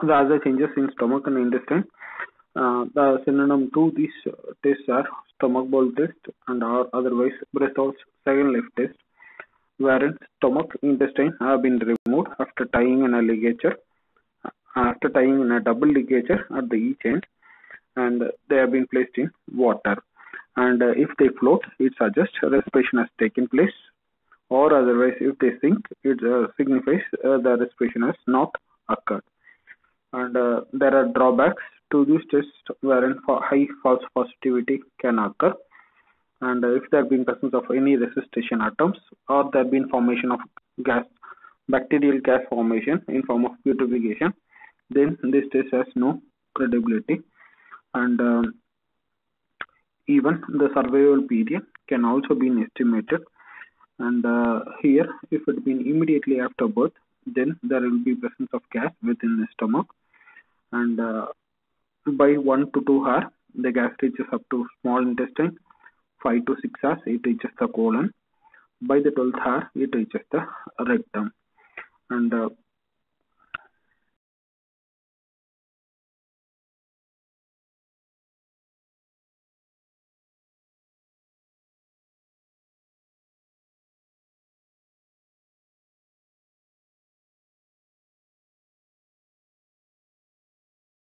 the other changes in stomach and intestine. Uh, the synonym to these tests are stomach bowel test and or otherwise Breslau's second life test, wherein stomach intestine have been removed after tying in a ligature, after tying in a double ligature at the each end, and they have been placed in water. And uh, if they float, it suggests respiration has taken place, or otherwise, if they sink, it uh, signifies uh, the respiration has not occurred and uh, there are drawbacks. To this test wherein high false positivity can occur. And uh, if there have been presence of any resuscitation atoms or there have been formation of gas bacterial gas formation in form of putrefaction then this test has no credibility. And um, even the survival period can also be estimated. And uh, here if it been immediately after birth then there will be presence of gas within the stomach. And uh, by 1 to 2 hours the gas reaches up to small intestine 5 to 6 hours it reaches the colon. By the 12th hour it reaches the rectum. And uh,